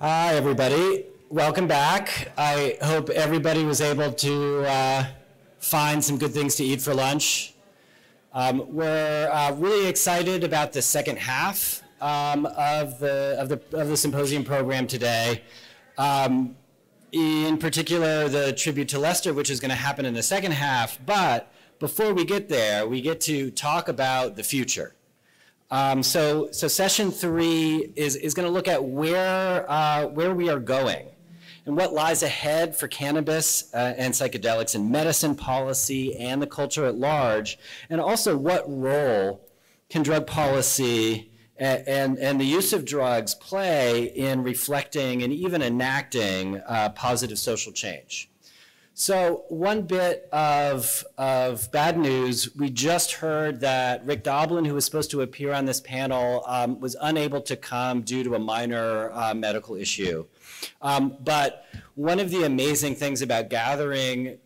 Hi, everybody. Welcome back. I hope everybody was able to uh, find some good things to eat for lunch. Um, we're uh, really excited about the second half um, of, the, of, the, of the symposium program today. Um, in particular, the tribute to Lester, which is going to happen in the second half. But before we get there, we get to talk about the future. Um, so, so session three is, is going to look at where, uh, where we are going and what lies ahead for cannabis uh, and psychedelics in medicine policy and the culture at large, and also what role can drug policy and, and, and the use of drugs play in reflecting and even enacting uh, positive social change. So one bit of, of bad news, we just heard that Rick Doblin, who was supposed to appear on this panel, um, was unable to come due to a minor uh, medical issue. Um, but one of the amazing things about gathering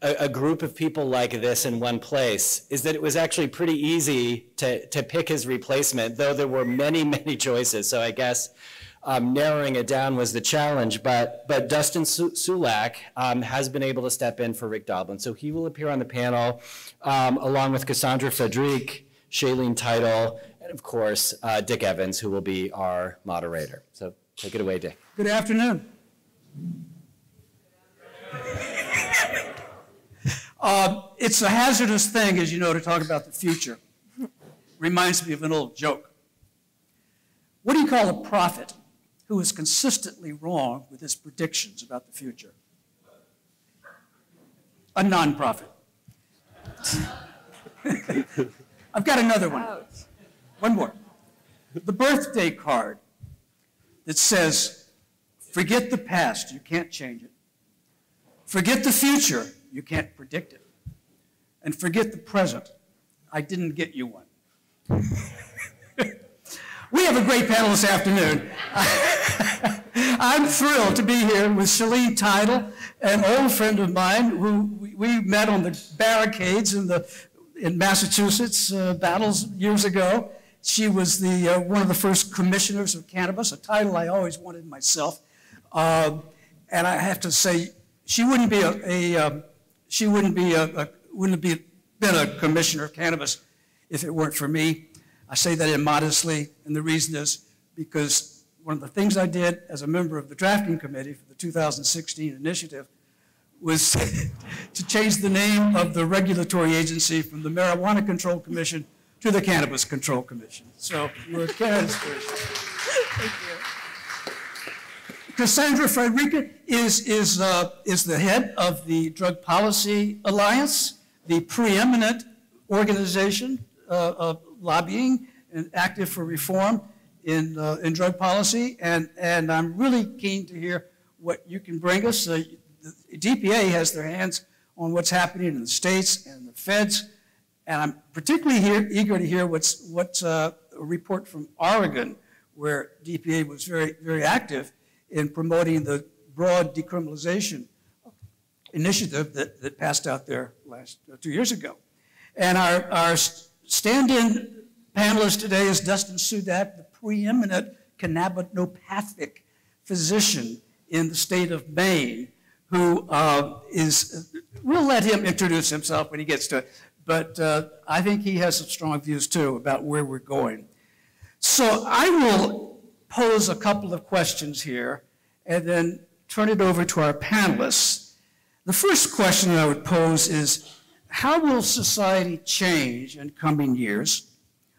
a, a, group of people like this in one place is that it was actually pretty easy to, to pick his replacement, though there were many, many choices. So I guess um, narrowing it down was the challenge. But, but Dustin Sulak um, has been able to step in for Rick Doblin. So he will appear on the panel um, along with Cassandra Frederique, Shaleen Title, and of course, uh, Dick Evans, who will be our moderator. So take it away, Dick. Good afternoon. Uh, it's a hazardous thing, as you know, to talk about the future. Reminds me of an old joke. What do you call a prophet who is consistently wrong with his predictions about the future? A non-prophet. I've got another one. One more. The birthday card that says, forget the past, you can't change it. Forget the future, you can't predict it. And forget the present, I didn't get you one. we have a great panel this afternoon. I'm thrilled to be here with Shaleen Title, an old friend of mine who we met on the barricades in, the, in Massachusetts uh, battles years ago. She was the, uh, one of the first commissioners of cannabis, a title I always wanted myself. Uh, and I have to say, she wouldn't be a, a um, she wouldn't be a, a wouldn't be been a commissioner of cannabis if it weren't for me. I say that immodestly, and the reason is because one of the things I did as a member of the drafting committee for the 2016 initiative was to change the name of the regulatory agency from the Marijuana Control Commission to the Cannabis Control Commission. So a cannabis Thank you. Cassandra Frederique is, is, uh, is the head of the Drug Policy Alliance, the preeminent organization uh, of lobbying and active for reform in, uh, in drug policy. And, and I'm really keen to hear what you can bring us. The DPA has their hands on what's happening in the states and the feds and I'm particularly here, eager to hear what's, what's uh, a report from Oregon, where DPA was very, very active in promoting the broad decriminalization initiative that, that passed out there last uh, two years ago. And our, our stand-in panelist today is Dustin Sulak, the preeminent cannabinopathic physician in the state of Maine, who uh, is, we'll let him introduce himself when he gets to it but uh, I think he has some strong views too about where we're going. So I will pose a couple of questions here and then turn it over to our panelists. The first question I would pose is, how will society change in coming years,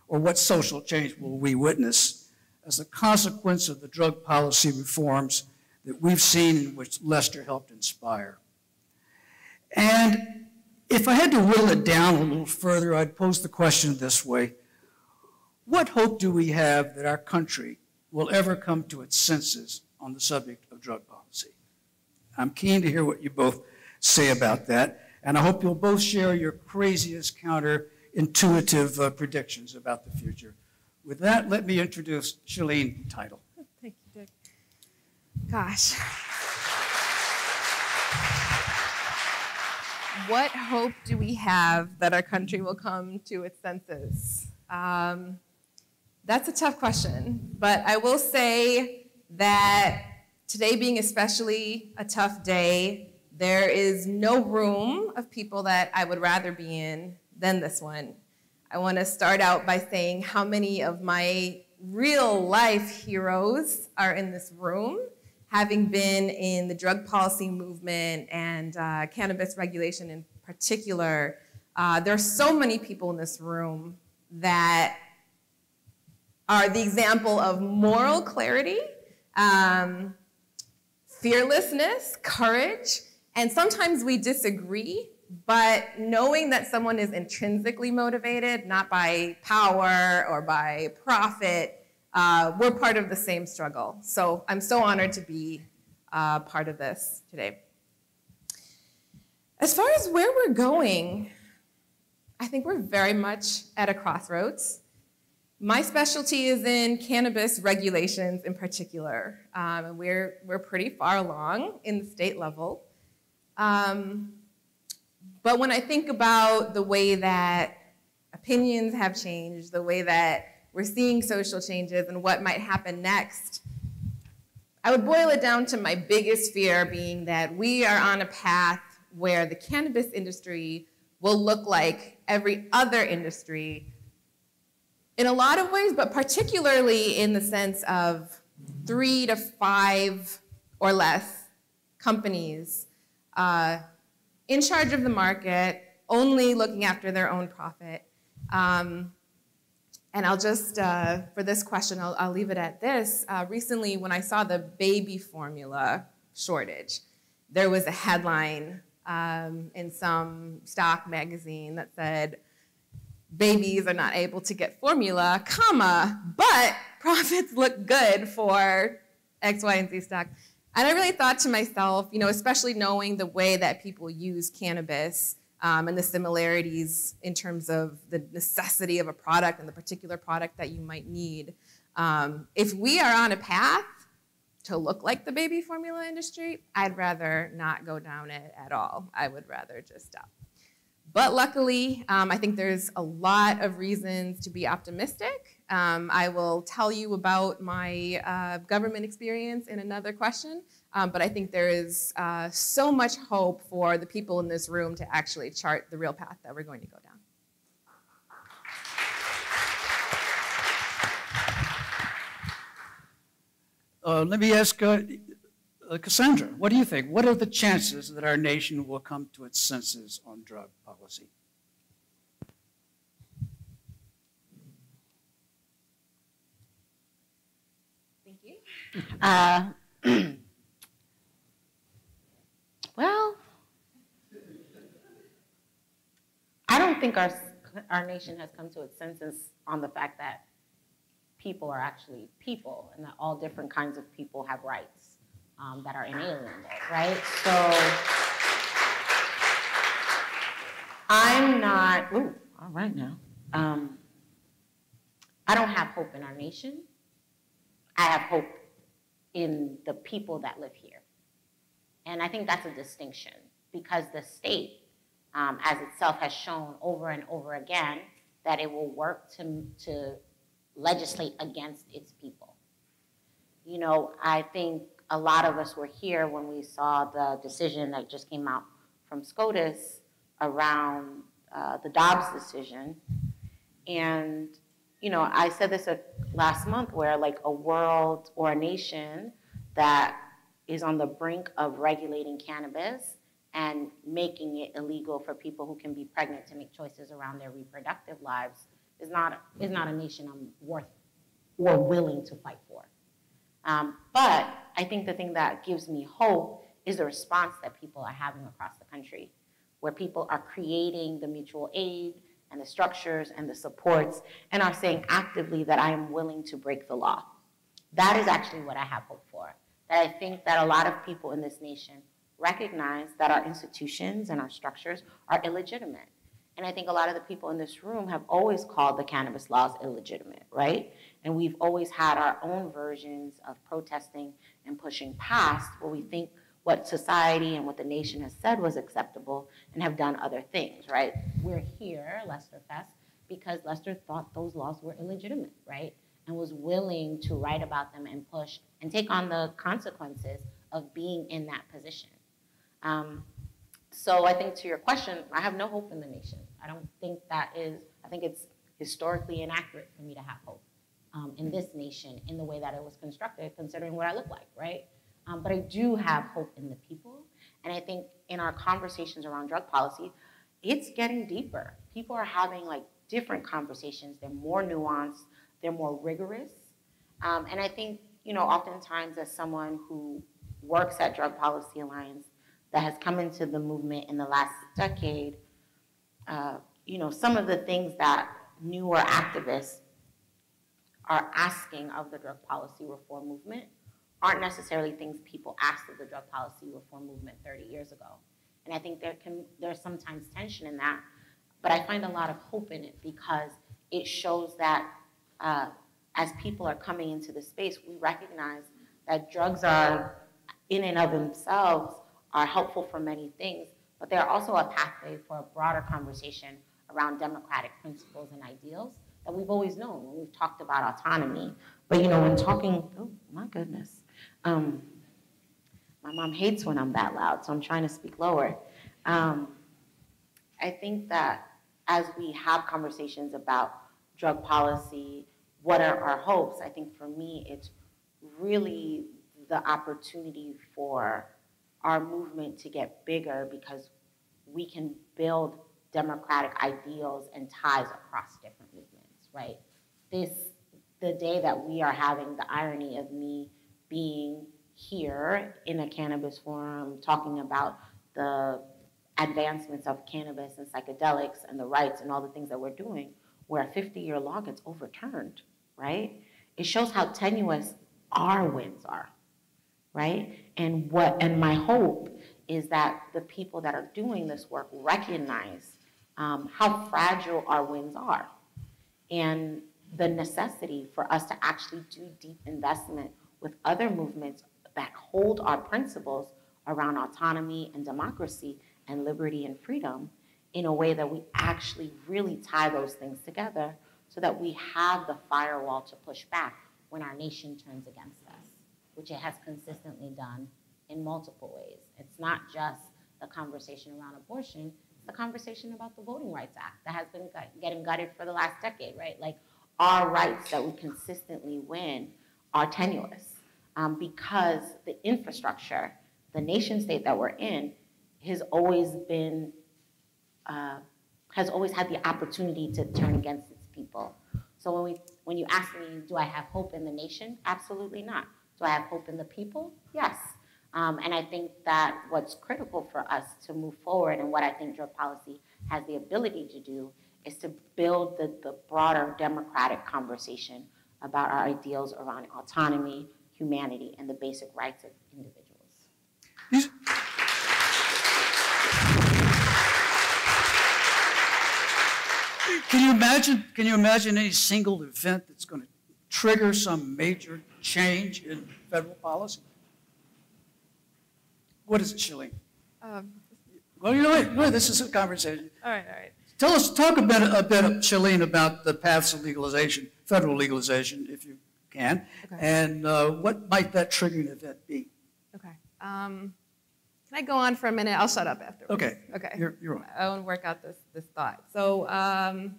or what social change will we witness as a consequence of the drug policy reforms that we've seen and which Lester helped inspire? And if I had to whittle it down a little further, I'd pose the question this way. What hope do we have that our country will ever come to its senses on the subject of drug policy? I'm keen to hear what you both say about that, and I hope you'll both share your craziest counterintuitive uh, predictions about the future. With that, let me introduce Shaleen Title. Thank you, Dick. Gosh. what hope do we have that our country will come to its senses? Um, that's a tough question, but I will say that today being especially a tough day, there is no room of people that I would rather be in than this one. I want to start out by saying how many of my real life heroes are in this room, having been in the drug policy movement and uh, cannabis regulation in particular. Uh, there are so many people in this room that are the example of moral clarity, um, fearlessness, courage, and sometimes we disagree, but knowing that someone is intrinsically motivated, not by power or by profit, uh, we're part of the same struggle. So I'm so honored to be uh, part of this today. As far as where we're going, I think we're very much at a crossroads. My specialty is in cannabis regulations in particular. Um, we're, we're pretty far along in the state level. Um, but when I think about the way that opinions have changed, the way that we're seeing social changes and what might happen next, I would boil it down to my biggest fear being that we are on a path where the cannabis industry will look like every other industry in a lot of ways, but particularly in the sense of three to five or less companies uh, in charge of the market, only looking after their own profit. Um, and I'll just, uh, for this question, I'll, I'll, leave it at this. Uh, recently, when I saw the baby formula shortage, there was a headline um, in some stock magazine that said, babies are not able to get formula, comma, but profits look good for X, Y, and Z stock. And I really thought to myself, you know, especially knowing the way that people use cannabis um, and the similarities in terms of the necessity of a product and the particular product that you might need. Um, if we are on a path to look like the baby formula industry, I'd rather not go down it at all. I would rather just stop. But luckily, um, I think there's a lot of reasons to be optimistic. Um, I will tell you about my uh, government experience in another question, um, but I think there is uh, so much hope for the people in this room to actually chart the real path that we're going to go down. Uh, let me ask uh, uh, Cassandra, what do you think? What are the chances that our nation will come to its senses on drug policy? Thank you. Uh, well, I don't think our, our nation has come to its senses on the fact that people are actually people and that all different kinds of people have rights um, that are inalienable, right? So I'm not, ooh, all right now. Um, I don't have hope in our nation. I have hope in the people that live here. And I think that's a distinction because the state, um, as itself has shown over and over again, that it will work to, to legislate against its people. You know, I think a lot of us were here when we saw the decision that just came out from SCOTUS around uh, the Dobbs decision. And, you know, I said this last month where like a world or a nation that is on the brink of regulating cannabis and making it illegal for people who can be pregnant to make choices around their reproductive lives is not, is not a nation I'm worth or willing to fight for. Um, but I think the thing that gives me hope is the response that people are having across the country, where people are creating the mutual aid and the structures and the supports and are saying actively that I am willing to break the law. That is actually what I have hope for. That I think that a lot of people in this nation recognize that our institutions and our structures are illegitimate. And I think a lot of the people in this room have always called the cannabis laws illegitimate, right? And we've always had our own versions of protesting and pushing past what we think what society and what the nation has said was acceptable and have done other things, right? We're here, Lester Fest, because Lester thought those laws were illegitimate, right? and was willing to write about them and push and take on the consequences of being in that position. Um, so I think to your question, I have no hope in the nation. I don't think that is, I think it's historically inaccurate for me to have hope um, in this nation in the way that it was constructed, considering what I look like, right? Um, but I do have hope in the people. And I think in our conversations around drug policy, it's getting deeper. People are having like different conversations. They're more nuanced, they're more rigorous. Um, and I think, you know, oftentimes as someone who works at Drug Policy Alliance that has come into the movement in the last decade, uh, you know, some of the things that newer activists are asking of the drug policy reform movement aren't necessarily things people asked of the drug policy reform movement 30 years ago. And I think there can there's sometimes tension in that, but I find a lot of hope in it because it shows that uh, as people are coming into the space, we recognize that drugs are in and of themselves are helpful for many things, but they're also a pathway for a broader conversation around democratic principles and ideals that we've always known when we've talked about autonomy. But you know, when talking, oh my goodness, um, my mom hates when I'm that loud, so I'm trying to speak lower. Um, I think that as we have conversations about drug policy, what are our hopes? I think for me, it's really the opportunity for our movement to get bigger because we can build democratic ideals and ties across different movements, right? This, the day that we are having the irony of me being here in a cannabis forum talking about the advancements of cannabis and psychedelics and the rights and all the things that we're doing, where a 50 year law gets overturned, right? It shows how tenuous our wins are, right? And what and my hope is that the people that are doing this work recognize um, how fragile our wins are and the necessity for us to actually do deep investment with other movements that hold our principles around autonomy and democracy and liberty and freedom in a way that we actually really tie those things together so that we have the firewall to push back when our nation turns against us, which it has consistently done in multiple ways. It's not just the conversation around abortion, it's the conversation about the Voting Rights Act that has been getting gutted for the last decade, right? Like our rights that we consistently win are tenuous um, because the infrastructure, the nation state that we're in, has always been, uh, has always had the opportunity to turn against its people. So when, we, when you ask me, do I have hope in the nation? Absolutely not. Do I have hope in the people? Yes. Um, and I think that what's critical for us to move forward and what I think drug policy has the ability to do is to build the, the broader democratic conversation about our ideals around autonomy, humanity, and the basic rights of individuals. These can you imagine? Can you imagine any single event that's going to trigger some major change in federal policy? What is it, Shaleen? Um, well, you know what? No, this is a conversation. All right, all right. Tell us, talk a bit, a bit, Shaleen, about the paths of legalization, federal legalization, if you can, okay. and uh, what might that triggering event be? Okay. Um, can I go on for a minute? I'll shut up after. Okay. Okay. You're, you're on. I want to work out this, this thought. So, um,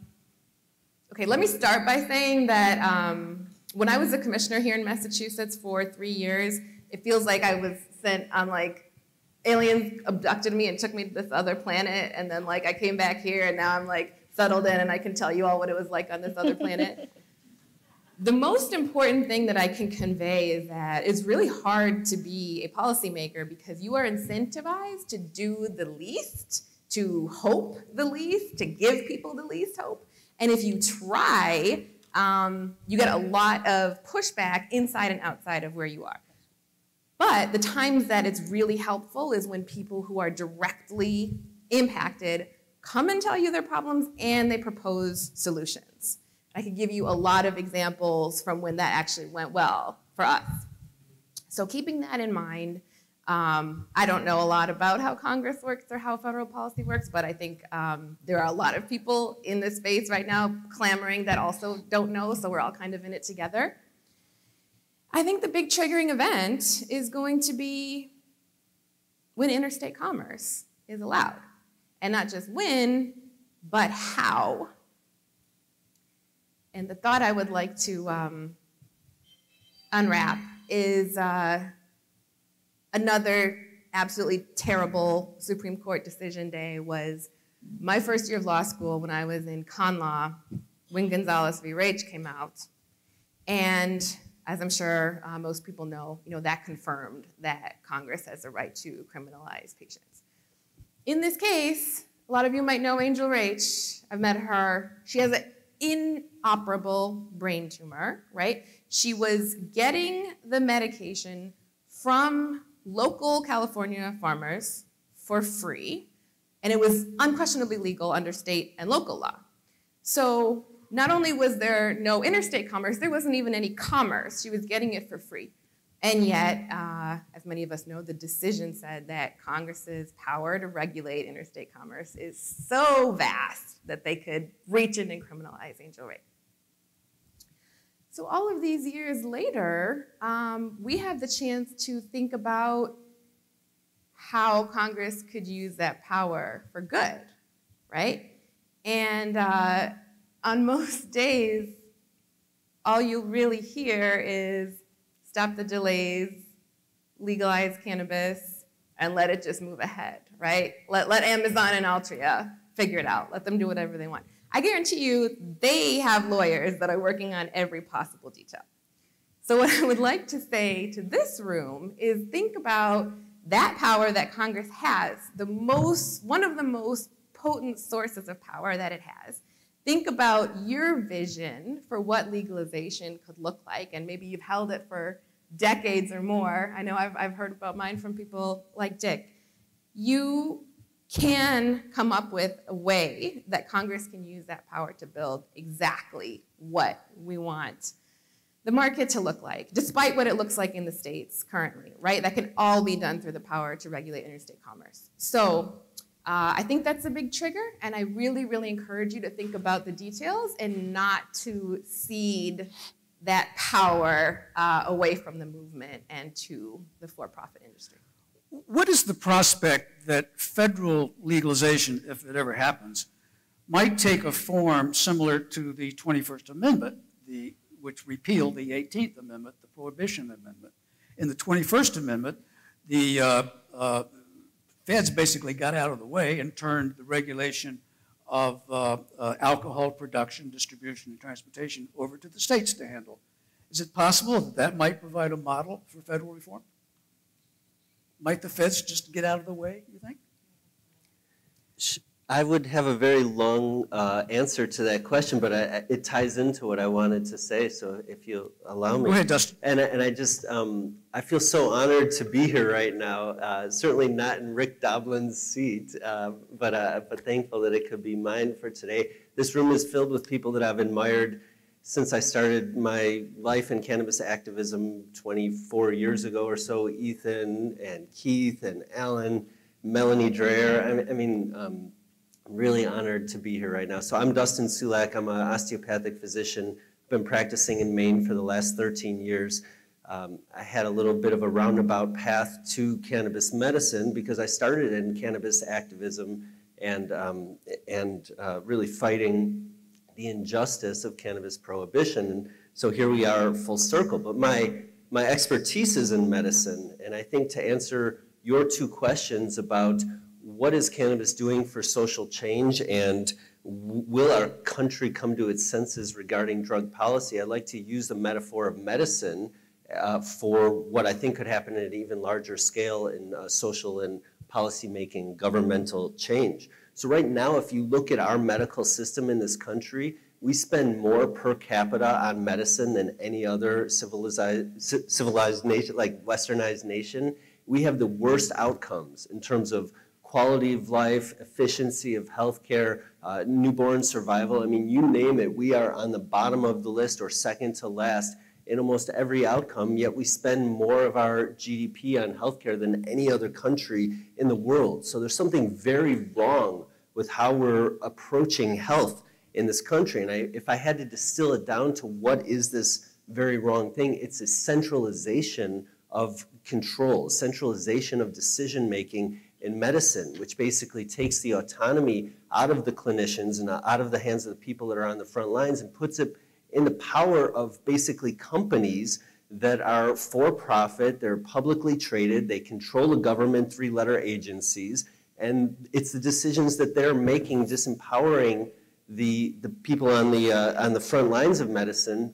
okay, let me start by saying that um, when I was a commissioner here in Massachusetts for three years, it feels like I was sent on like aliens abducted me and took me to this other planet, and then like I came back here, and now I'm like settled in, and I can tell you all what it was like on this other planet. the most important thing that I can convey is that it's really hard to be a policymaker because you are incentivized to do the least, to hope the least, to give people the least hope. And if you try, um, you get a lot of pushback inside and outside of where you are. But the times that it's really helpful is when people who are directly impacted come and tell you their problems and they propose solutions. I could give you a lot of examples from when that actually went well for us. So keeping that in mind, Um, I don't know a lot about how Congress works or how federal policy works, but I think um, there are a lot of people in this space right now clamoring that also don't know, so we're all kind of in it together. I think the big triggering event is going to be when interstate commerce is allowed. And not just when, but how. And the thought I would like to um, unwrap is uh, another absolutely terrible Supreme Court decision day was my first year of law school when I was in con law when Gonzales v. Raich came out. And as I'm sure uh, most people know, you know, that confirmed that Congress has a right to criminalize patients. In this case, a lot of you might know Angel Raich. I've met her. She has an inoperable brain tumor, right? She was getting the medication from local California farmers for free, and it was unquestionably legal under state and local law. So not only was there no interstate commerce, there wasn't even any commerce. She was getting it for free. And yet, uh, as many of us know, the decision said that Congress's power to regulate interstate commerce is so vast that they could reach in and criminalize Angel Raich. So, all of these years later, um, we have the chance to think about how Congress could use that power for good, right? And uh, on most days, all you really hear is stop the delays, legalize cannabis, and let it just move ahead, right? Let, let Amazon and Altria figure it out. Let them do whatever they want. I guarantee you they have lawyers that are working on every possible detail. So, what I would like to say to this room is think about that power that Congress has, the most, one of the most potent sources of power that it has, think about your vision for what legalization could look like, and maybe you've held it for decades or more. I know I've, I've heard about mine from people like Dick. You can come up with a way that Congress can use that power to build exactly what we want the market to look like, despite what it looks like in the states currently, right? That can all be done through the power to regulate interstate commerce. So uh, I think that's a big trigger, and I really, really encourage you to think about the details and not to cede that power uh, away from the movement and to the for-profit industry. What is the prospect that federal legalization, if it ever happens, might take a form similar to the 21st Amendment, the, which repealed the 18th Amendment, the Prohibition Amendment? In the 21st Amendment, the uh, uh, feds basically got out of the way and turned the regulation of uh, uh, alcohol production, distribution, and transportation over to the states to handle. Is it possible that that might provide a model for federal reform? Might the feds just get out of the way, you think? I would have a very long uh, answer to that question, but I, it ties into what I wanted to say. So if you allow me, go ahead, Dustin. And and I just um, I feel so honored to be here right now. Uh, certainly not in Rick Doblin's seat, uh, but uh, but thankful that it could be mine for today. This room is filled with people that I've admired since I started my life in cannabis activism 24 years ago or so. Ethan and Keith and Alan, Melanie Dreher. I, I mean. Um, really honored to be here right now. So I'm Dustin Sulak. I'm an osteopathic physician. Been practicing in Maine for the last 13 years. Um, I had a little bit of a roundabout path to cannabis medicine because I started in cannabis activism and, um, and uh, really fighting the injustice of cannabis prohibition. And so here we are full circle. But my, my expertise is in medicine. And I think to answer your two questions about what is cannabis doing for social change and will our country come to its senses regarding drug policy? I'd like to use the metaphor of medicine uh, for what I think could happen at an even larger scale in uh, social and policymaking, governmental change. So right now, if you look at our medical system in this country, we spend more per capita on medicine than any other civilized, civilized nation, like westernized nation. We have the worst outcomes in terms of quality of life, efficiency of healthcare, uh, newborn survival. I mean, you name it, we are on the bottom of the list or second to last in almost every outcome, yet we spend more of our GDP on healthcare than any other country in the world. So there's something very wrong with how we're approaching health in this country. And I, if I had to distill it down to what is this very wrong thing, it's a centralization of control, centralization of decision making in medicine, which basically takes the autonomy out of the clinicians and out of the hands of the people that are on the front lines and puts it in the power of basically companies that are for profit, they're publicly traded, they control the government three letter agencies, and it's the decisions that they're making disempowering the, the people on the, uh, on the front lines of medicine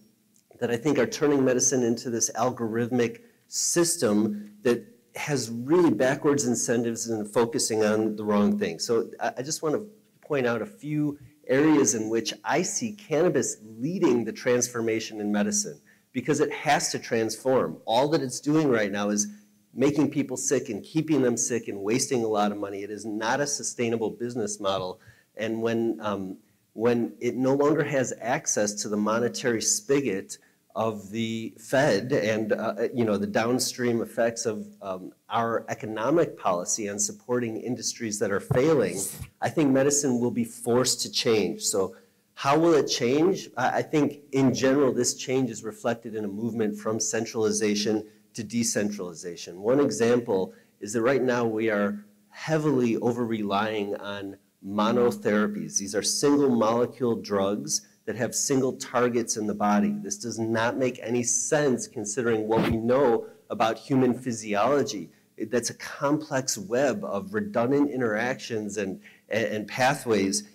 that I think are turning medicine into this algorithmic system that has really backwards incentives and focusing on the wrong thing. So I, I just want to point out a few areas in which I see cannabis leading the transformation in medicine because it has to transform. All that it's doing right now is making people sick and keeping them sick and wasting a lot of money. It is not a sustainable business model. And when, um, when it no longer has access to the monetary spigot of the Fed and uh, you know the downstream effects of um, our economic policy on supporting industries that are failing, I think medicine will be forced to change. So how will it change? I think in general this change is reflected in a movement from centralization to decentralization. One example is that right now we are heavily over relying on monotherapies. These are single molecule drugs that have single targets in the body. This does not make any sense considering what we know about human physiology. That's a complex web of redundant interactions and, and, and pathways.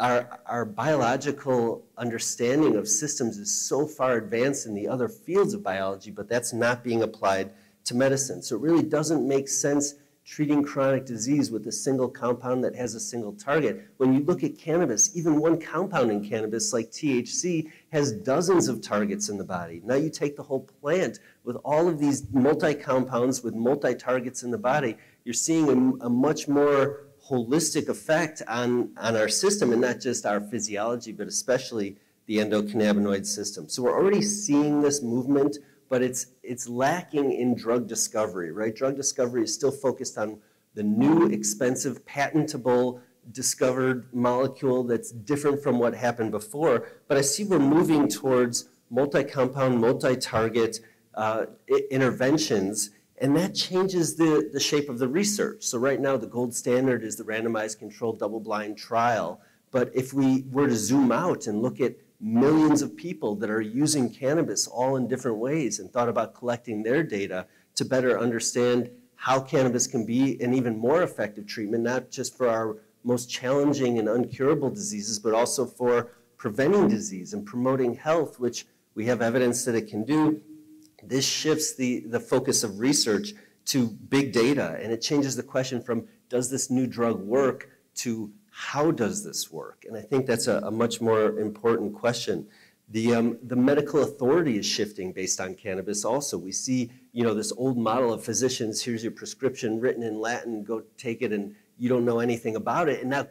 Our, our biological understanding of systems is so far advanced in the other fields of biology, but that's not being applied to medicine. So it really doesn't make sense treating chronic disease with a single compound that has a single target. When you look at cannabis, even one compound in cannabis, like THC, has dozens of targets in the body. Now you take the whole plant with all of these multi-compounds with multi-targets in the body, you're seeing a, a much more holistic effect on, on our system and not just our physiology, but especially the endocannabinoid system. So we're already seeing this movement but it's, it's lacking in drug discovery, right? Drug discovery is still focused on the new, expensive, patentable, discovered molecule that's different from what happened before. But I see we're moving towards multi-compound, multi-target uh, interventions, and that changes the, the shape of the research. So right now, the gold standard is the randomized controlled double-blind trial. But if we were to zoom out and look at millions of people that are using cannabis all in different ways and thought about collecting their data to better understand how cannabis can be an even more effective treatment, not just for our most challenging and uncurable diseases, but also for preventing disease and promoting health, which we have evidence that it can do. This shifts the, the focus of research to big data, and it changes the question from does this new drug work to how does this work? And I think that's a, a much more important question. The, um, the medical authority is shifting based on cannabis also. We see, you know, this old model of physicians, here's your prescription written in Latin, go take it and you don't know anything about it. And now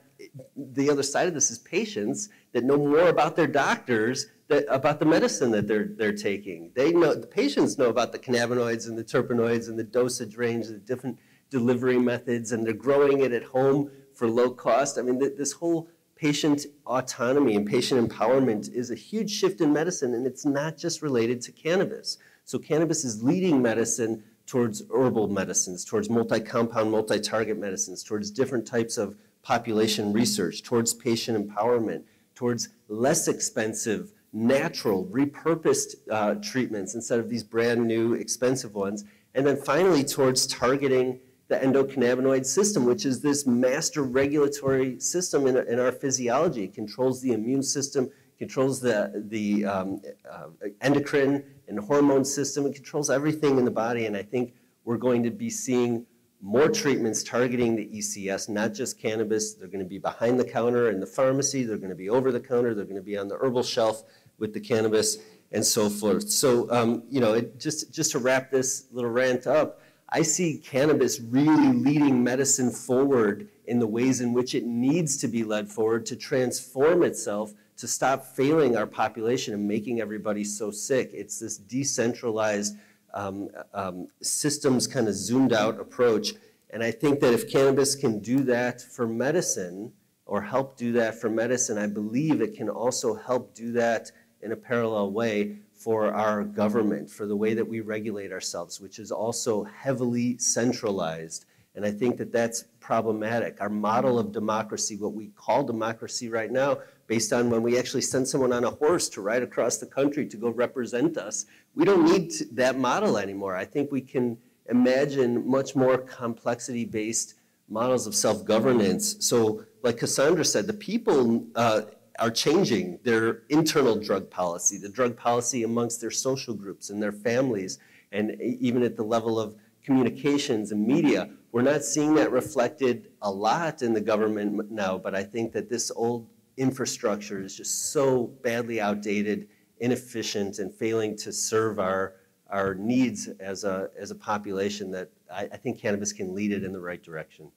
the other side of this is patients that know more about their doctors that, about the medicine that they're, they're taking. They know, the patients know about the cannabinoids and the terpenoids and the dosage range, the different delivery methods, and they're growing it at home for low cost. I mean, th this whole patient autonomy and patient empowerment is a huge shift in medicine, and it's not just related to cannabis. So cannabis is leading medicine towards herbal medicines, towards multi-compound, multi-target medicines, towards different types of population research, towards patient empowerment, towards less expensive, natural, repurposed uh, treatments instead of these brand new expensive ones. And then finally towards targeting the endocannabinoid system, which is this master regulatory system in, in our physiology. It controls the immune system, controls the, the um, uh, endocrine and hormone system. It controls everything in the body. And I think we're going to be seeing more treatments targeting the ECS, not just cannabis. They're going to be behind the counter in the pharmacy. They're going to be over the counter. They're going to be on the herbal shelf with the cannabis and so forth. So, um, you know, it, just, just to wrap this little rant up, I see cannabis really leading medicine forward in the ways in which it needs to be led forward to transform itself to stop failing our population and making everybody so sick. It's this decentralized um, um, systems kind of zoomed out approach. And I think that if cannabis can do that for medicine or help do that for medicine, I believe it can also help do that in a parallel way for our government, for the way that we regulate ourselves, which is also heavily centralized. And I think that that's problematic. Our model of democracy, what we call democracy right now, based on when we actually send someone on a horse to ride across the country to go represent us, we don't need that model anymore. I think we can imagine much more complexity based models of self governance. So, like Cassandra said, the people uh, are changing their internal drug policy, the drug policy amongst their social groups and their families, and even at the level of communications and media. We're not seeing that reflected a lot in the government now, but I think that this old infrastructure is just so badly outdated, inefficient, and failing to serve our, our needs as a, as a population that I, I think cannabis can lead it in the right direction.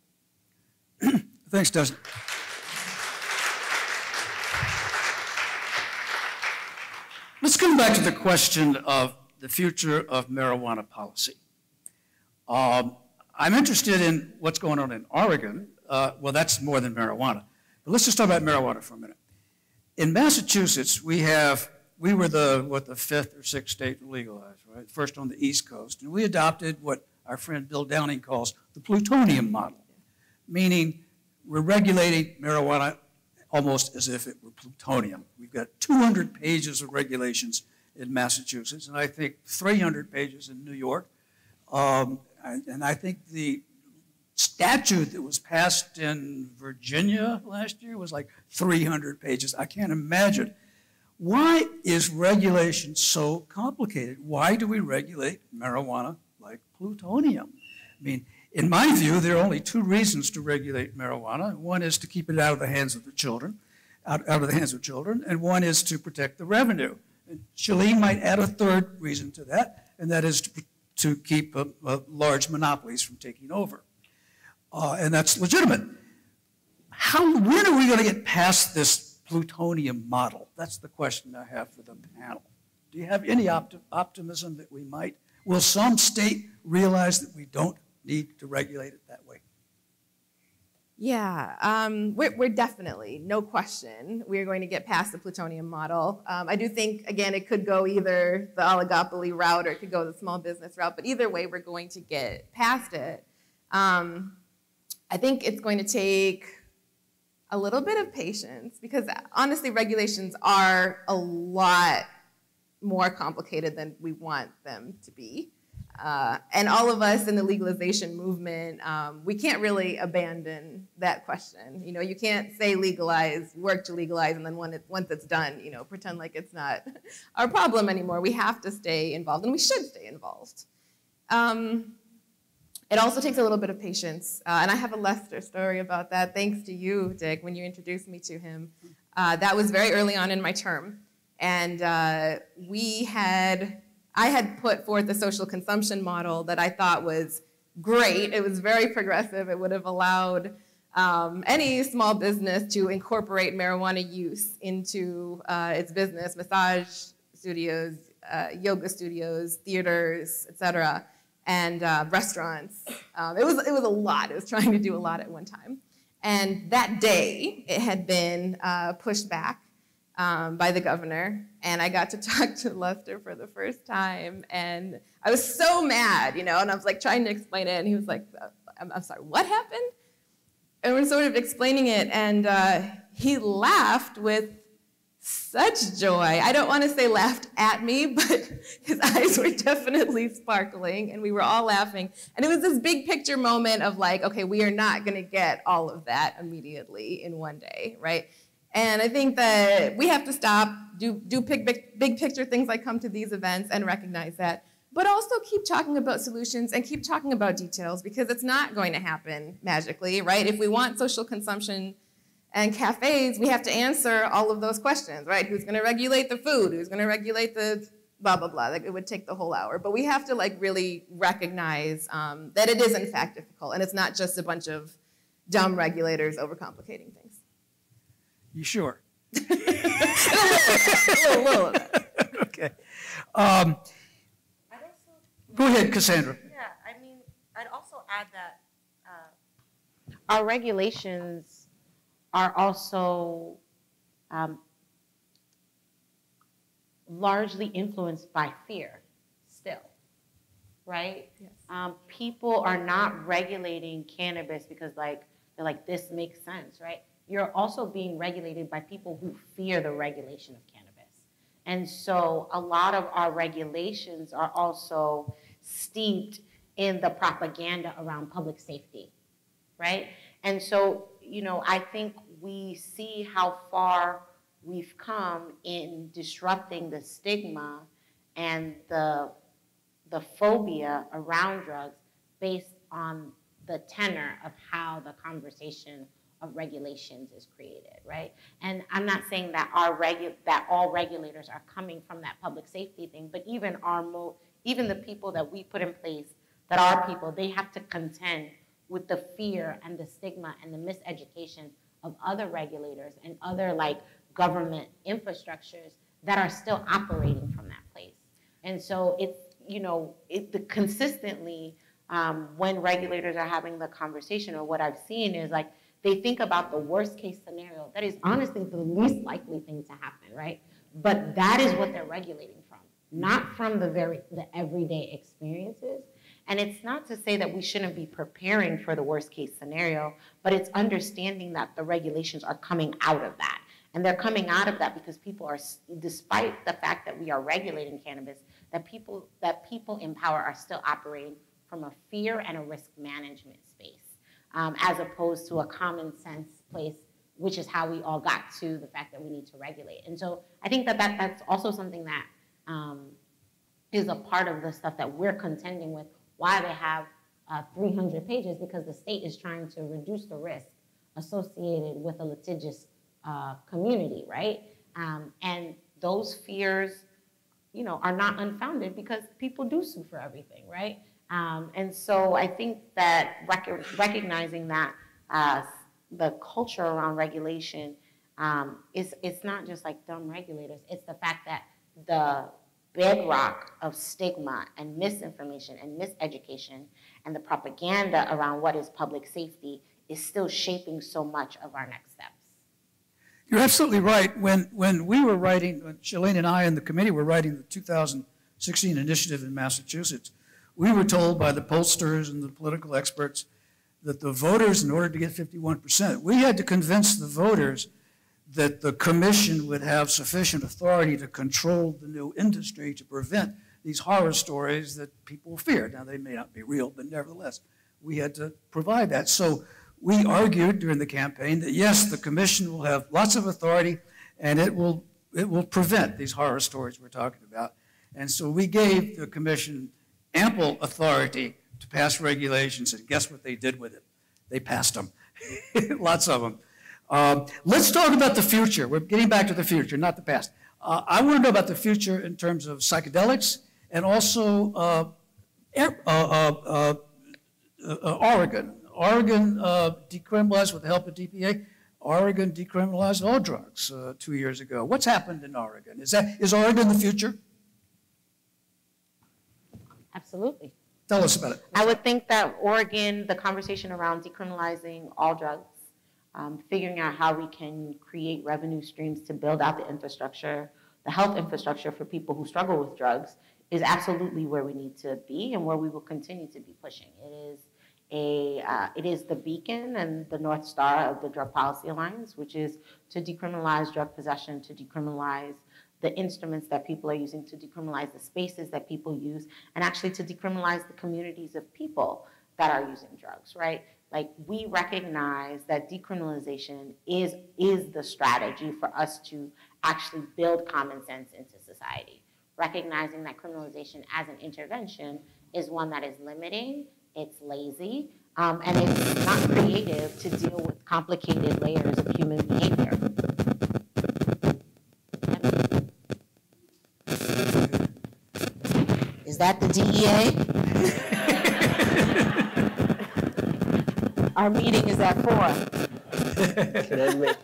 Thanks, Dustin. Let's come back to the question of the future of marijuana policy. Um, I'm interested in what's going on in Oregon. Uh, well, that's more than marijuana. But let's just talk about marijuana for a minute. In Massachusetts, we have, we were the, what, the fifth or sixth state to legalize, right? First on the East Coast. And we adopted what our friend Bill Downing calls the plutonium model, meaning we're regulating marijuana almost as if it were plutonium. We've got 200 pages of regulations in Massachusetts, and I think 300 pages in New York. Um, and I think the statute that was passed in Virginia last year was like 300 pages. I can't imagine. Why is regulation so complicated? Why do we regulate marijuana like plutonium? I mean, in my view, there are only two reasons to regulate marijuana. One is to keep it out of the hands of the children, out, out of the hands of children, and one is to protect the revenue. And might add a third reason to that, and that is to, to keep uh, uh, large monopolies from taking over. Uh, and that's legitimate. How, when are we going to get past this plutonium model? That's the question I have for the panel. Do you have any opti optimism that we might? Will some state realize that we don't need to regulate it that way? Yeah, um, we're, we're, definitely, no question, we're going to get past the plutonium model. Um, I do think, again, it could go either the oligopoly route or it could go the small business route, but either way, we're going to get past it. Um, I think it's going to take a little bit of patience because honestly, regulations are a lot more complicated than we want them to be. Uh, and all of us in the legalization movement, um, we can't really abandon that question. You know, you can't say legalize, work to legalize, and then it, once it's done, you know, pretend like it's not our problem anymore. We have to stay involved, and we should stay involved. Um, it also takes a little bit of patience, uh, and I have a Lester story about that. Thanks to you, Dick, when you introduced me to him. Uh, that was very early on in my term, and uh, we had I had put forth a social consumption model that I thought was great. It was very progressive. It would have allowed um, any small business to incorporate marijuana use into uh, its business, massage studios, uh, yoga studios, theaters, etc., and uh, restaurants. Um, it, was, it was a lot. It was trying to do a lot at one time. And that day, it had been uh, pushed back um, by the governor, and I got to talk to Lester for the first time, and I was so mad, you know, and I was like trying to explain it, and he was like, I'm, I'm sorry, what happened? And we're sort of explaining it, and uh, he laughed with such joy. I don't want to say laughed at me, but his eyes were definitely sparkling, and we were all laughing. And it was this big picture moment of like, okay, we are not going to get all of that immediately in one day, right? And I think that we have to stop, do, do big, big, big picture things like come to these events and recognize that. But also keep talking about solutions and keep talking about details because it's not going to happen magically, right? If we want social consumption and cafes, we have to answer all of those questions, right? Who's going to regulate the food? Who's going to regulate the blah, blah, blah. Like it would take the whole hour. But we have to like really recognize um, that it is in fact difficult and it's not just a bunch of dumb regulators overcomplicating things. You sure? little, little. Okay. Um, Go ahead, Cassandra. Yeah, I mean, I'd also add that uh, our regulations are also um, largely influenced by fear still, right? Yes. Um, people are not regulating cannabis because like they're like this makes sense, right? You're also being regulated by people who fear the regulation of cannabis. And so a lot of our regulations are also steeped in the propaganda around public safety, right? And so, you know, I think we see how far we've come in disrupting the stigma and the, the phobia around drugs based on the tenor of how the conversation regulations is created, right? And I'm not saying that our regu- that all regulators are coming from that public safety thing, but even our mo- even the people that we put in place that are people, they have to contend with the fear and the stigma and the miseducation of other regulators and other like government infrastructures that are still operating from that place. And so it's, you know, it, the, consistently um, when regulators are having the conversation or what I've seen is like they think about the worst case scenario. That is honestly the least likely thing to happen, right? But that is what they're regulating from, not from the very the everyday experiences. And it's not to say that we shouldn't be preparing for the worst case scenario, but it's understanding that the regulations are coming out of that. And they're coming out of that because people are, despite the fact that we are regulating cannabis, that people that people in power are still operating from a fear and a risk management space, um, as opposed to a common sense place, which is how we all got to the fact that we need to regulate. And so I think that, that that's also something that um, is a part of the stuff that we're contending with. Why they have uh, 300 pages because the state is trying to reduce the risk associated with a litigious uh, community, right? Um, and those fears, you know, are not unfounded because people do sue for everything, right? Um, and so I think that rec recognizing that uh, the culture around regulation um, is it's not just like dumb regulators. It's the fact that the bedrock of stigma and misinformation and miseducation and the propaganda around what is public safety is still shaping so much of our next steps. You're absolutely right. When, when we were writing, when Shaleen and I and the committee were writing the 2016 initiative in Massachusetts, we were told by the pollsters and the political experts that the voters, in order to get 51%, we had to convince the voters that the commission would have sufficient authority to control the new industry to prevent these horror stories that people fear. Now, they may not be real, but nevertheless, we had to provide that. So we argued during the campaign that yes, the commission will have lots of authority and it will, it will prevent these horror stories we're talking about. And so we gave the commission ample authority to pass regulations, and guess what they did with it? They passed them, lots of them. Um, let's talk about the future. We're getting back to the future, not the past. Uh, I want to know about the future in terms of psychedelics and also uh, air, uh, uh, uh Oregon. Oregon decriminalized with the help of DPA. Oregon decriminalized all drugs two years ago. What's happened in Oregon? Is that is Oregon the future? Absolutely. Tell us about it. I would think that Oregon, the conversation around decriminalizing all drugs, um, figuring out how we can create revenue streams to build out the infrastructure, the health infrastructure for people who struggle with drugs, is absolutely where we need to be and where we will continue to be pushing. It is a, uh, it is the beacon and the north star of the Drug Policy Alliance, which is to decriminalize drug possession, to decriminalize the instruments that people are using to decriminalize the spaces that people use, and actually to decriminalize the communities of people that are using drugs, right? Like we recognize that decriminalization is, is the strategy for us to actually build common sense into society. Recognizing that criminalization as an intervention is one that is limiting, it's lazy, um, and it's not creative to deal with complicated layers of human behavior. Is that the DEA? Our meeting is at four. Can I make,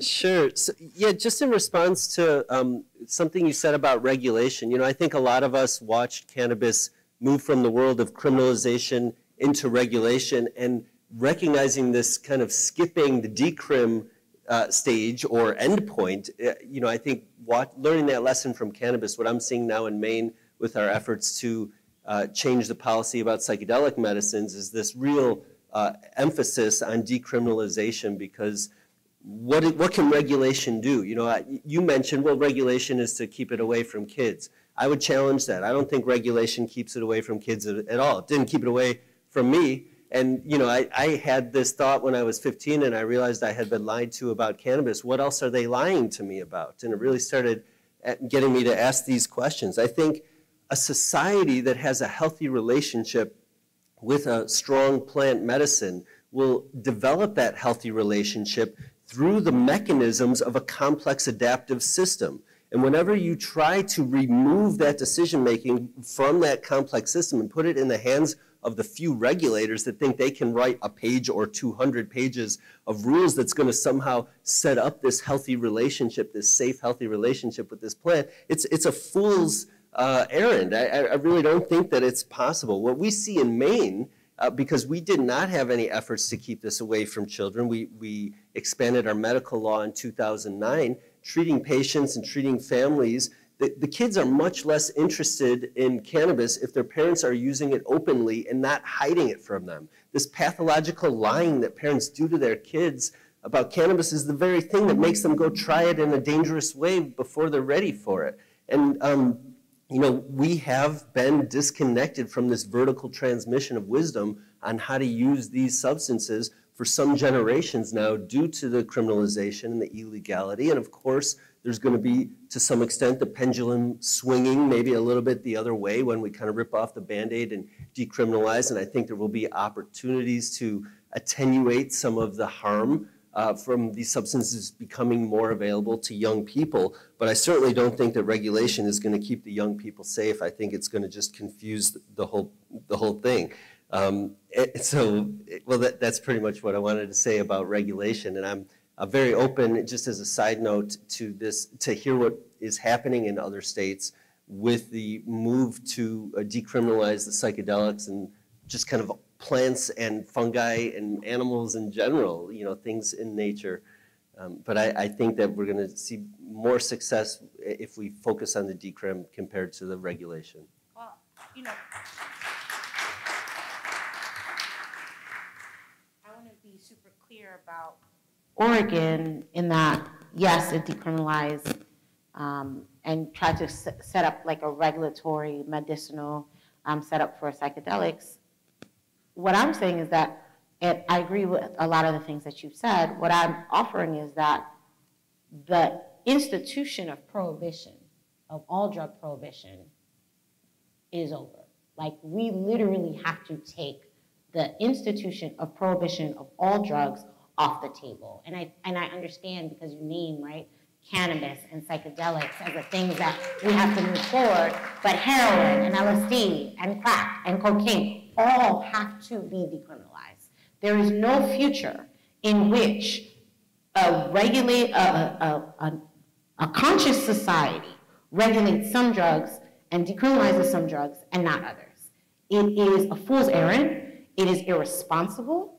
Sure. So, yeah, just in response to um, something you said about regulation, you know, I think a lot of us watched cannabis move from the world of criminalization into regulation and recognizing this kind of skipping the decrim uh, stage or endpoint. Uh, you know, I think what, learning that lesson from cannabis, what I'm seeing now in Maine with our efforts to uh, change the policy about psychedelic medicines is this real uh, emphasis on decriminalization because what, what can regulation do? You know, you mentioned, well, regulation is to keep it away from kids. I would challenge that. I don't think regulation keeps it away from kids at, at all. It didn't keep it away from me. And, you know, I, I had this thought when I was 15 and I realized I had been lied to about cannabis. What else are they lying to me about? And it really started getting me to ask these questions. I think a society that has a healthy relationship with a strong plant medicine will develop that healthy relationship through the mechanisms of a complex adaptive system. And whenever you try to remove that decision making from that complex system and put it in the hands of the few regulators that think they can write a page or 200 pages of rules that's going to somehow set up this healthy relationship, this safe, healthy relationship with this plant, it's, it's a fool's uh, errand. I, I really don't think that it's possible. What we see in Maine uh, because we did not have any efforts to keep this away from children. We, we expanded our medical law in 2009, treating patients and treating families. The, the kids are much less interested in cannabis if their parents are using it openly and not hiding it from them. This pathological lying that parents do to their kids about cannabis is the very thing that makes them go try it in a dangerous way before they're ready for it. And um, you know, we have been disconnected from this vertical transmission of wisdom on how to use these substances for some generations now due to the criminalization and the illegality. And of course, there's going to be, to some extent, the pendulum swinging maybe a little bit the other way when we kind of rip off the band aid and decriminalize. And I think there will be opportunities to attenuate some of the harm uh, from these substances becoming more available to young people. But I certainly don't think that regulation is going to keep the young people safe. I think it's going to just confuse the whole the whole thing. Um, so, well, that, that's pretty much what I wanted to say about regulation. And I'm uh, very open, just as a side note, to this to hear what is happening in other states with the move to uh, decriminalize the psychedelics and just kind of plants and fungi and animals in general, you know, things in nature. Um, but I, I, think that we're going to see more success if we focus on the decrim compared to the regulation. Well, you know, I want to be super clear about Oregon in that, yes, it decriminalized um, and tried to set up like a regulatory medicinal um, setup for psychedelics what I'm saying is that, and I agree with a lot of the things that you've said, what I'm offering is that the institution of prohibition, of all drug prohibition, is over. Like, we literally have to take the institution of prohibition of all drugs off the table. And I, and I understand because you name, right, cannabis and psychedelics as the things that we have to move forward, but heroin and LSD and crack and cocaine all have to be decriminalized. There is no future in which a regulate a, a, a, a conscious society regulates some drugs and decriminalizes some drugs and not others. It is a fool's errand. It is irresponsible.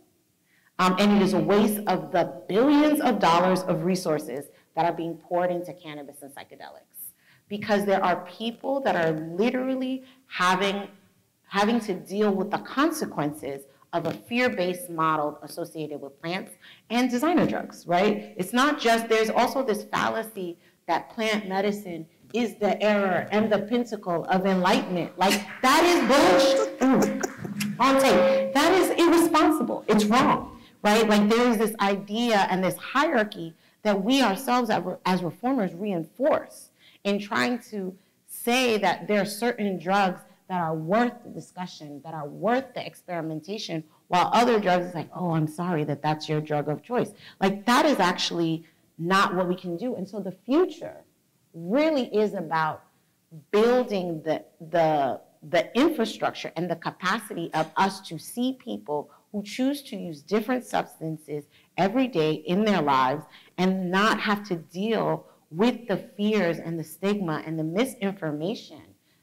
Um, and it is a waste of the billions of dollars of resources that are being poured into cannabis and psychedelics. Because there are people that are literally having having to deal with the consequences of a fear-based model associated with plants and designer drugs, right? It's not just, there's also this fallacy that plant medicine is the error and the pinnacle of enlightenment. Like, that is bullshit. on tape. That is irresponsible. It's wrong, right? Like, there's this idea and this hierarchy that we ourselves as reformers reinforce in trying to say that there are certain drugs that are worth the discussion, that are worth the experimentation, while other drugs is like, oh, I'm sorry that that's your drug of choice. Like that is actually not what we can do. And so the future really is about building the, the, the infrastructure and the capacity of us to see people who choose to use different substances every day in their lives and not have to deal with the fears and the stigma and the misinformation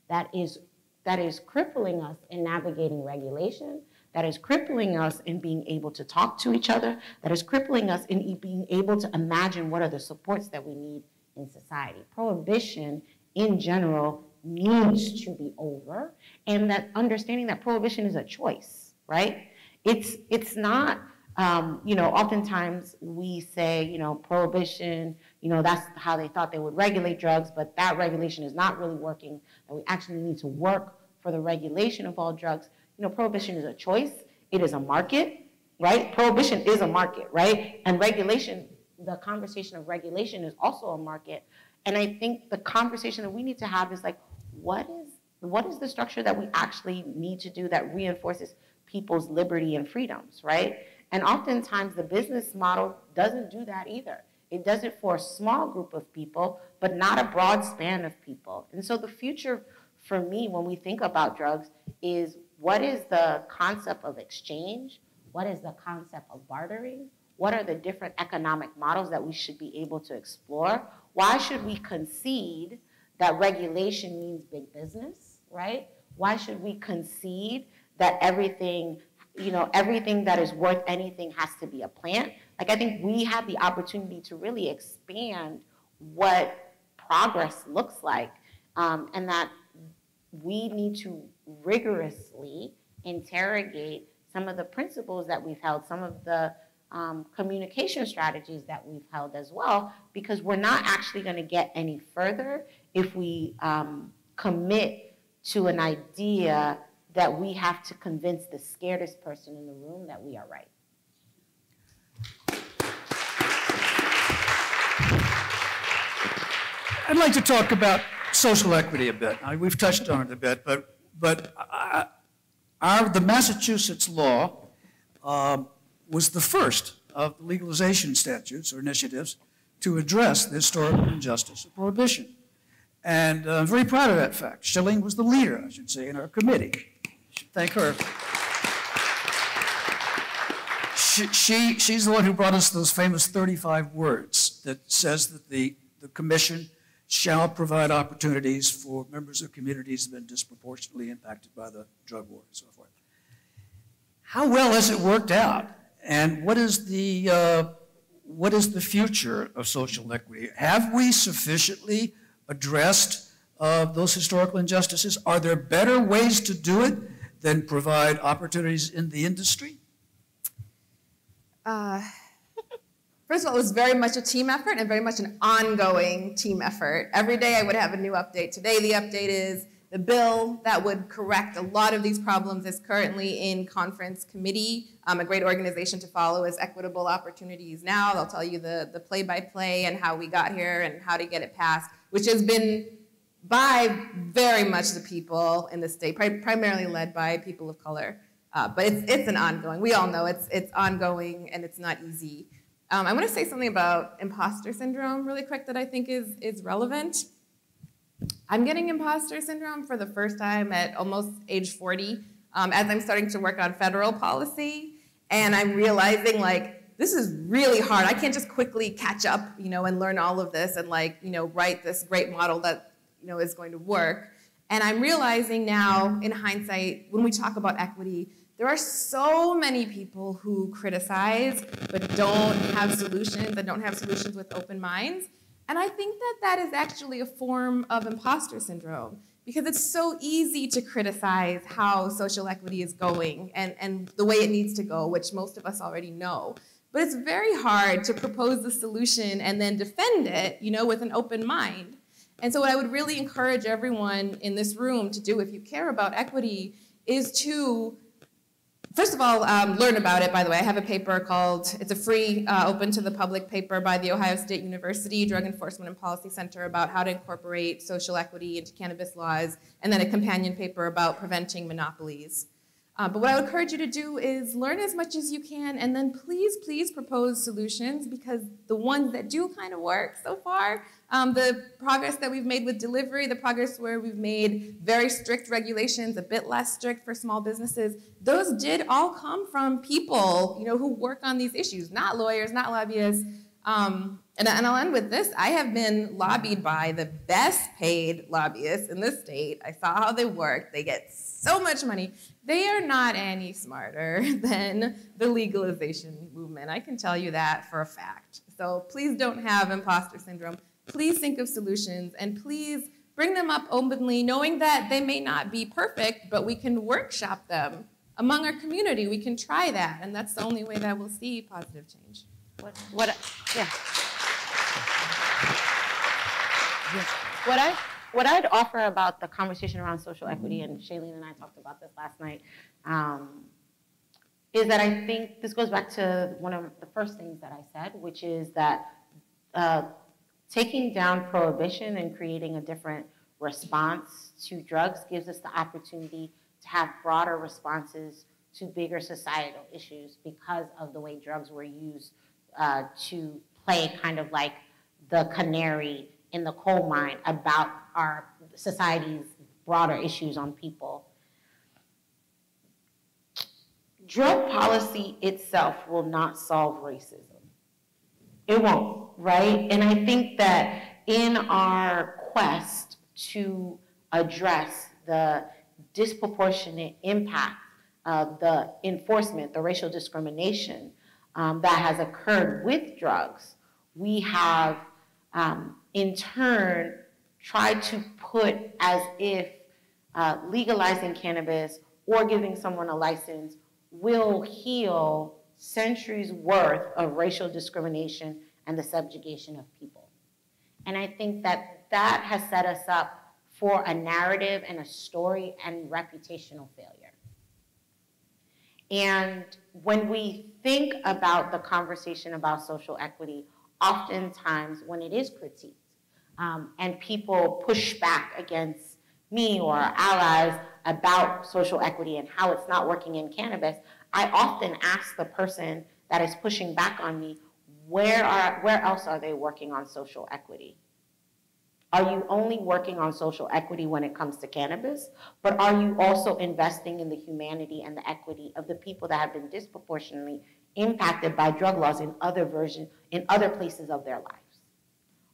that is, that is crippling us in navigating regulation, that is crippling us in being able to talk to each other, that is crippling us in being able to imagine what are the supports that we need in society. Prohibition in general needs to be over, and that understanding that prohibition is a choice, right? It's, it's not, um, you know, oftentimes we say, you know, prohibition, you know, that's how they thought they would regulate drugs, but that regulation is not really working, and we actually need to work for the regulation of all drugs. You know, prohibition is a choice, it is a market, right? Prohibition is a market, right? And regulation, the conversation of regulation is also a market. And I think the conversation that we need to have is like, what is what is the structure that we actually need to do that reinforces people's liberty and freedoms, right? And oftentimes the business model doesn't do that either. It does it for a small group of people, but not a broad span of people. And so the future for me when we think about drugs is what is the concept of exchange? What is the concept of bartering? What are the different economic models that we should be able to explore? Why should we concede that regulation means big business, right? Why should we concede that everything, you know, everything that is worth anything has to be a plant? Like, I think we have the opportunity to really expand what progress looks like, um, and that we need to rigorously interrogate some of the principles that we've held, some of the um, communication strategies that we've held as well, because we're not actually going to get any further if we um, commit to an idea that we have to convince the scaredest person in the room that we are right. I'd like to talk about social equity a bit. we've touched on it a bit, but, but uh, our, the Massachusetts law um, was the first of legalization statutes or initiatives to address the historical injustice of prohibition. And uh, I'm very proud of that fact. Shaleen was the leader, I should say, in our committee. Thank her. She, she, she's the one who brought us those famous 35 words that says that the, the commission shall provide opportunities for members of communities that have been disproportionately impacted by the drug war and so forth. How well has it worked out? And what is the, uh, what is the future of social equity? Have we sufficiently addressed uh, those historical injustices? Are there better ways to do it than provide opportunities in the industry? Uh, first of all, it was very much a team effort and very much an ongoing team effort. Every day I would have a new update. Today the update is the bill that would correct a lot of these problems is currently in conference committee. Um, a great organization to follow is Equitable Opportunities Now. They'll tell you the, the play-by-play -play and how we got here and how to get it passed, which has been by very much the people in the state, pri primarily led by people of color. Uh, but it's, it's an ongoing, we all know it's, it's ongoing and it's not easy. Um, I want to say something about imposter syndrome really quick that I think is, is relevant. I'm getting imposter syndrome for the first time at almost age 40 um, as I'm starting to work on federal policy. And I'm realizing like, this is really hard. I can't just quickly catch up, you know, and learn all of this and like, you know, write this great model that, you know, is going to work. And I'm realizing now, in hindsight, when we talk about equity, there are so many people who criticize but don't have solutions and don't have solutions with open minds. And I think that that is actually a form of imposter syndrome because it's so easy to criticize how social equity is going and, and the way it needs to go, which most of us already know. But it's very hard to propose the solution and then defend it, you know, with an open mind. And so what I would really encourage everyone in this room to do if you care about equity is to First of all, um, learn about it, by the way. I have a paper called, it's a free, uh, open to the public paper by the Ohio State University Drug Enforcement and Policy Center about how to incorporate social equity into cannabis laws, and then a companion paper about preventing monopolies. Uh, but what I would encourage you to do is learn as much as you can, and then please, please propose solutions because the ones that do kind of work so far um, the progress that we've made with delivery, the progress where we've made very strict regulations, a bit less strict for small businesses, those did all come from people, you know, who work on these issues, not lawyers, not lobbyists. Um, and, and I'll end with this. I have been lobbied by the best paid lobbyists in the state. I saw how they work. They get so much money. They are not any smarter than the legalization movement. I can tell you that for a fact. So please don't have imposter syndrome. Please think of solutions and please bring them up openly, knowing that they may not be perfect, but we can workshop them among our community. We can try that, and that's the only way that we'll see positive change. What, what, yeah. What I, what I'd offer about the conversation around social equity, and Shaleen and I talked about this last night, um, is that I think this goes back to one of the first things that I said, which is that uh, taking down prohibition and creating a different response to drugs gives us the opportunity to have broader responses to bigger societal issues because of the way drugs were used uh, to play kind of like the canary in the coal mine about our society's broader issues on people. Drug policy itself will not solve racism. It won't, right? And I think that in our quest to address the disproportionate impact of the enforcement, the racial discrimination um, that has occurred with drugs, we have um, in turn tried to put as if uh, legalizing cannabis or giving someone a license will heal centuries worth of racial discrimination and the subjugation of people. And I think that that has set us up for a narrative and a story and reputational failure. And when we think about the conversation about social equity, oftentimes when it is critiqued um, and people push back against me or our allies about social equity and how it's not working in cannabis, I often ask the person that is pushing back on me, where, are, where else are they working on social equity? Are you only working on social equity when it comes to cannabis? But are you also investing in the humanity and the equity of the people that have been disproportionately impacted by drug laws in other version, in other places of their lives?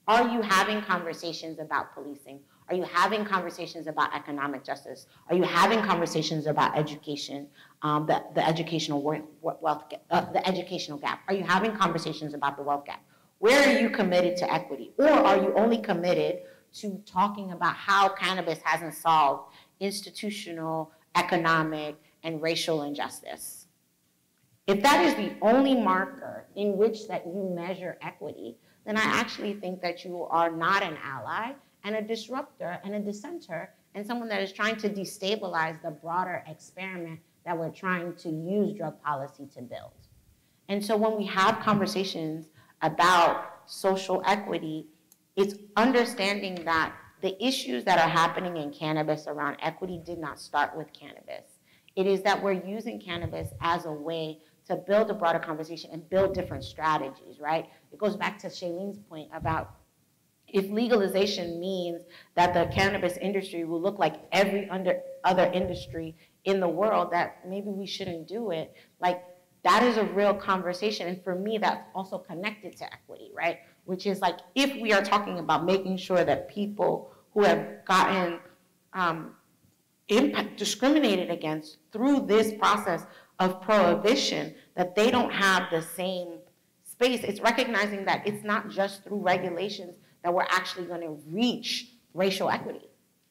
Are you having conversations about policing? Are you having conversations about economic justice? Are you having conversations about education, um, the, the educational wealth, uh, the educational gap? Are you having conversations about the wealth gap? Where are you committed to equity? Or are you only committed to talking about how cannabis hasn't solved institutional, economic, and racial injustice? If that is the only marker in which that you measure equity, then I actually think that you are not an ally and a disruptor and a dissenter and someone that is trying to destabilize the broader experiment that we're trying to use drug policy to build. And so when we have conversations about social equity, it's understanding that the issues that are happening in cannabis around equity did not start with cannabis. It is that we're using cannabis as a way to build a broader conversation and build different strategies, right? It goes back to Shaleen's point about if legalization means that the cannabis industry will look like every under, other industry in the world, that maybe we shouldn't do it. Like that is a real conversation. And for me, that's also connected to equity, right? Which is like if we are talking about making sure that people who have gotten um, impact, discriminated against through this process of prohibition, that they don't have the same space. It's recognizing that it's not just through regulations that we're actually going to reach racial equity,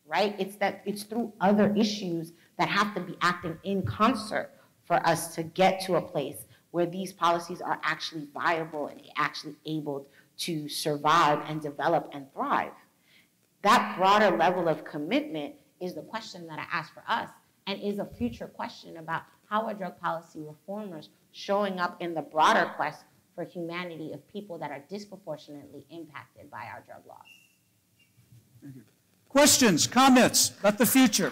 right? It's that it's through other issues that have to be acting in concert for us to get to a place where these policies are actually viable and actually able to survive and develop and thrive. That broader level of commitment is the question that I ask for us and is a future question about how are drug policy reformers showing up in the broader quest for humanity of people that are disproportionately impacted by our drug laws. Questions, comments about the future?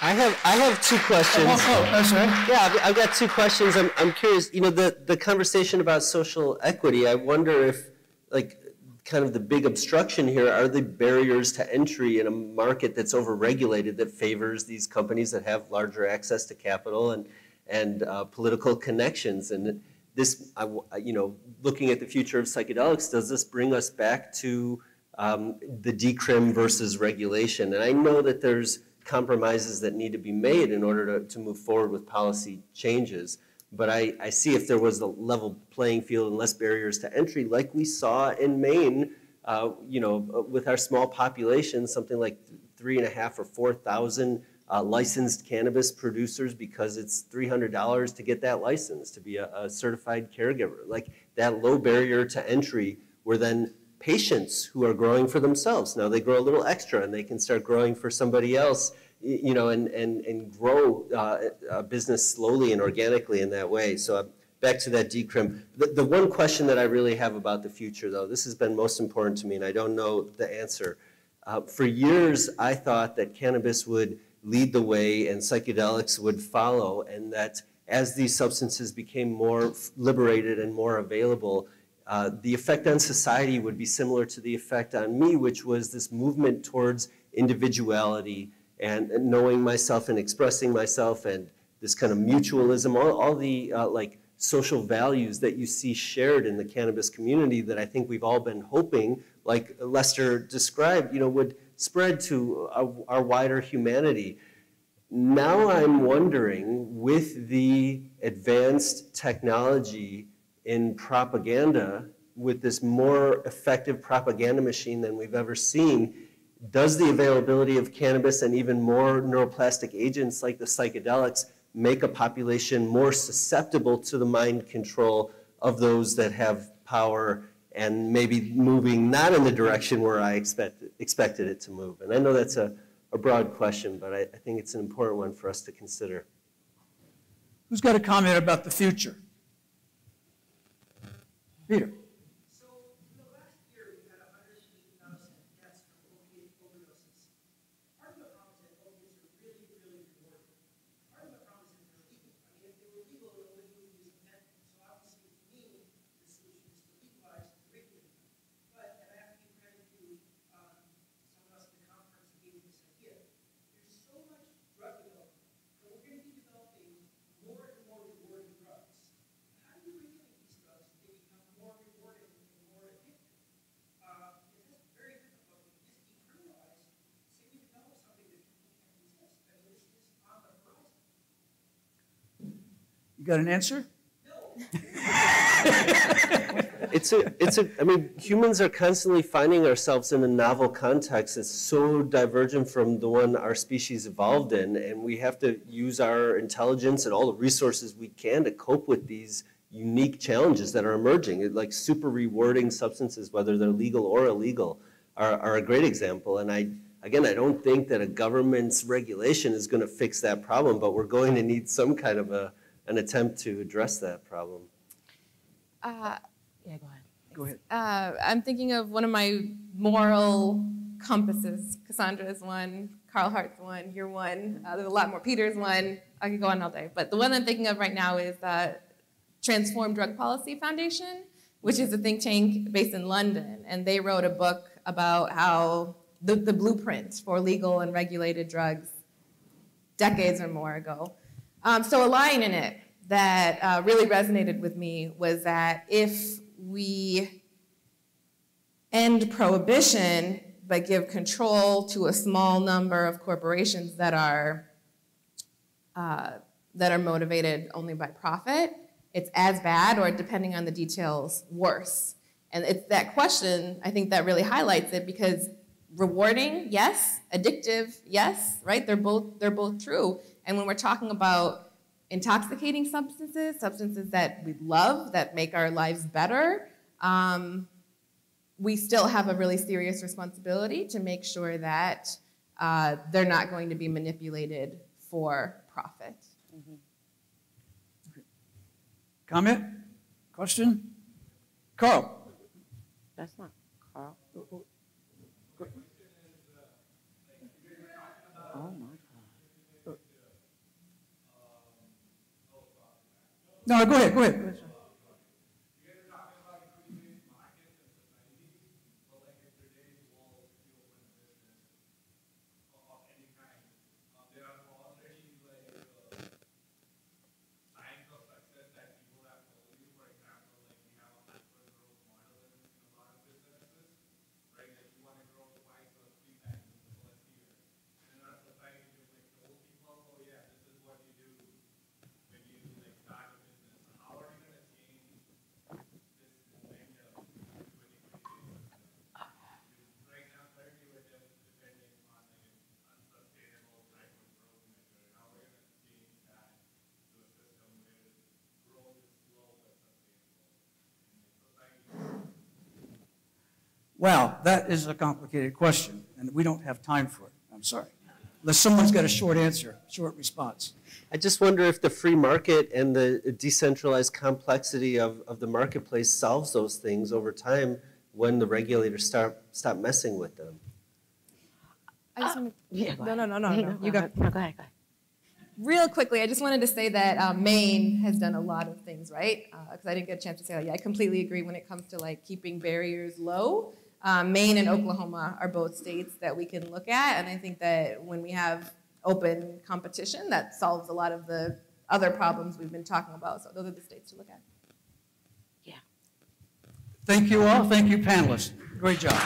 I have I have two questions. Oh, oh, sorry. Yeah, I've, I've, got two questions. I'm, I'm curious. You know, the the conversation about social equity. I wonder if, like, kind of the big obstruction here are the barriers to entry in a market that's overregulated that favors these companies that have larger access to capital and and uh, political connections. And this, I you know, looking at the future of psychedelics, does this bring us back to um, the decrim versus regulation? And I know that there's compromises that need to be made in order to, to move forward with policy changes. But I, I see if there was a level playing field and less barriers to entry, like we saw in Maine, uh, you know, with our small population, something like three and a half or 4,000 uh, licensed cannabis producers because it's $300 to get that license to be a, a certified caregiver. Like that low barrier to entry where then patients who are growing for themselves. Now they grow a little extra and they can start growing for somebody else, you know, and, and, and grow uh, a business slowly and organically in that way. So uh, back to that decrim. The, the one question that I really have about the future though, this has been most important to me and I don't know the answer. Uh, for years, I thought that cannabis would lead the way and psychedelics would follow and that as these substances became more liberated and more available, uh, the effect on society would be similar to the effect on me, which was this movement towards individuality and, knowing myself and expressing myself and this kind of mutualism, all, all the uh, like social values that you see shared in the cannabis community that I think we've all been hoping, like Lester described, you know, would spread to our, our wider humanity. Now I'm wondering, with the advanced technology in propaganda with this more effective propaganda machine than we've ever seen, does the availability of cannabis and even more neuroplastic agents like the psychedelics make a population more susceptible to the mind control of those that have power and maybe moving not in the direction where I expect, expected it to move? And I know that's a, a broad question, but I, I think it's an important one for us to consider. Who's got a comment about the future? Peter. Got an answer? it's a, it's a, I mean, humans are constantly finding ourselves in a novel context that's so divergent from the one our species evolved in, and we have to use our intelligence and all the resources we can to cope with these unique challenges that are emerging. Like super rewarding substances, whether they're legal or illegal, are, are a great example. And I, again, I don't think that a government's regulation is going to fix that problem, but we're going to need some kind of a an attempt to address that problem. Uh, yeah, go ahead. Go ahead. Uh, I'm thinking of one of my moral compasses. Cassandra's one, Carl Hart's one, you're one. Uh, there's a lot more. Peter's one. I could go on all day. But the one I'm thinking of right now is the Transform Drug Policy Foundation, which is a think tank based in London. And they wrote a book about how the, the blueprint for legal and regulated drugs decades or more ago. Um, so a line in it that uh, really resonated with me was that if we end prohibition but give control to a small number of corporations that are uh, that are motivated only by profit, it's as bad or depending on the details, worse. And it's that question, I think that really highlights it because rewarding, yes, addictive, yes, right? They're both they're both true. And when we're talking about intoxicating substances, substances that we love, that make our lives better, um, we still have a really serious responsibility to make sure that uh, they're not going to be manipulated for profit. Mm -hmm. Comment? Question? Carl? That's not Carl. Oh my. No, go ahead, go ahead. Wow, that is a complicated question, and we don't have time for it. I'm sorry. Unless someone's got a short answer, short response. I just wonder if the free market and the decentralized complexity of, of the marketplace solves those things over time when the regulators start, stop messing with them. I just wanna- Yeah, go no, no, no, no, no. You go. No, go ahead, go ahead. Real quickly, I just wanted to say that um, Maine has done a lot of things, right? Because I didn't get a chance to say that. Yeah, I completely agree when it comes to like keeping barriers low. Um, Maine and Oklahoma are both states that we can look at, and I think that when we have open competition, that solves a lot of the other problems we've been talking about. So those are the states to look at. Yeah. Thank you all, thank you panelists. Great job.